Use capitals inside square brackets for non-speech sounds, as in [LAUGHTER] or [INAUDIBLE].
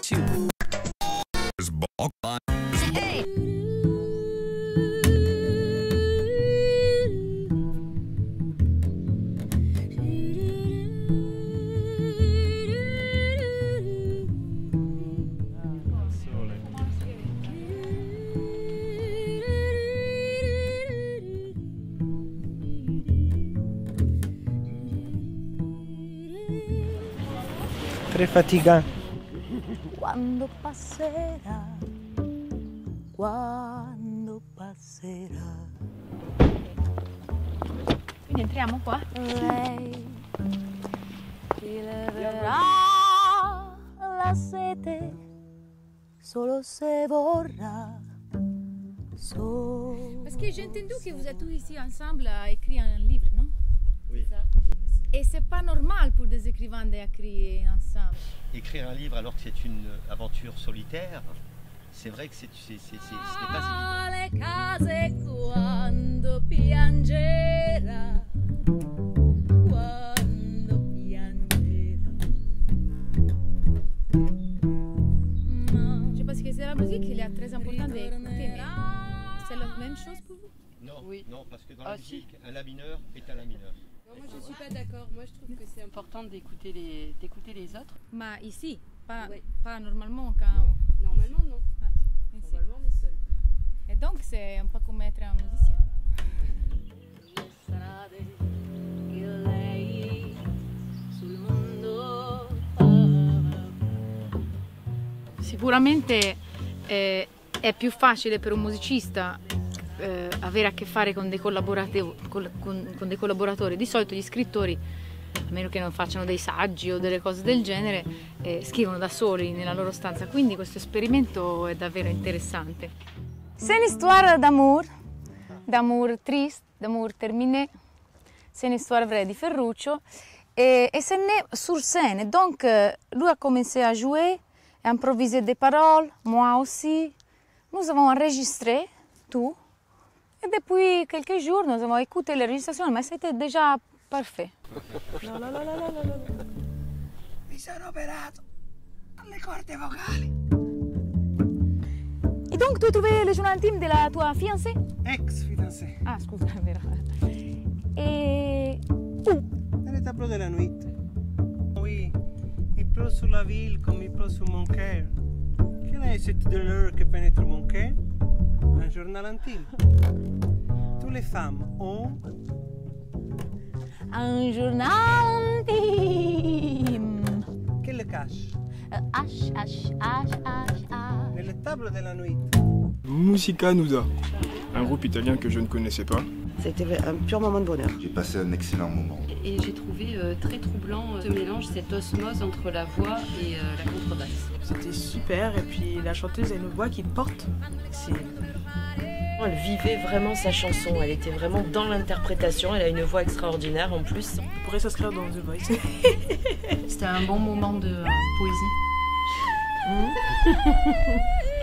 two. Hey. Fatica quando passerà, quando passerà, Quindi entriamo qua? lei rileverà la sete solo se vorrà. Solo Parce que j'ai entendu que vous êtes tous ici ensemble à écrire un livre, non Oui. Et c'est pas normal pour des écrivains d'écrire ensemble. Écrire un livre alors que c'est une aventure solitaire, c'est vrai que c'est, c'est- c'est- c'est- ce n'est pas évident. case quando quando piangerà. Je pense que c'est la musique qui est très importante d'écouter. mais C'est la même chose pour vous? Non, Oui. non, parce que dans Ah, la si. musique, un la mineur est un la mineur. Moi je suis pas d'accord. Moi je trouve que c'est important d'écouter les, d'écouter les autres. Mais ici, pas, Ouais. pas normalement quand Normalement non. ici. Normalement on est seul. Et donc c'est un peu comme être un musicien. Sicuramente eh, è più facile per un musicista eh, avere a che fare con dei, con- con dei collaboratori. Di solito gli scrittori, a meno che non facciano dei saggi o delle cose del genere, eh, scrivono da soli nella loro stanza. Quindi questo esperimento è davvero interessante. C'est une d'amour, d'amour triste, d'amour terminé. C'est une vraie di Ferruccio. Et, et c'est né sur scène. Donc, euh, lui a commencé à jouer, à improviser des paroles, moi aussi. Nous avons enregistré tout. Depuis quelques jours, nous avons écouté l'enregistration, mais c'était déjà parfait. Mi sono operato alle corde vocali. Et donc, tu as trouvé le journal intime de la tua fiancée? Ex fiancé. Ah, scusa, è vero. Et où Dans le tableau de la nuit. Oui, il pleut sur la ville comme il pleut sur mon cœur. Quelle est cette douleur que pénètre mon cœur Un journal intime. Toutes les femmes ont un journal intime. Qu'elle le cache? H, H, H, H, H. Dans le tableau de la nuit. Musica Nuda, un groupe italien que je ne connaissais pas. C'était un pur moment de bonheur. J'ai passé un excellent moment. Et j'ai trouvé euh, très troublant euh, ce mélange, cette osmose entre la voix et euh, la contrebasse. C'était super et puis la chanteuse a une voix qui porte. C'est Elle vivait vraiment sa chanson, elle était vraiment dans l'interprétation, elle a une voix extraordinaire en plus. on pourrait s'inscrire dans The Voice. C'était un bon moment de euh, poésie. [LAUGHS]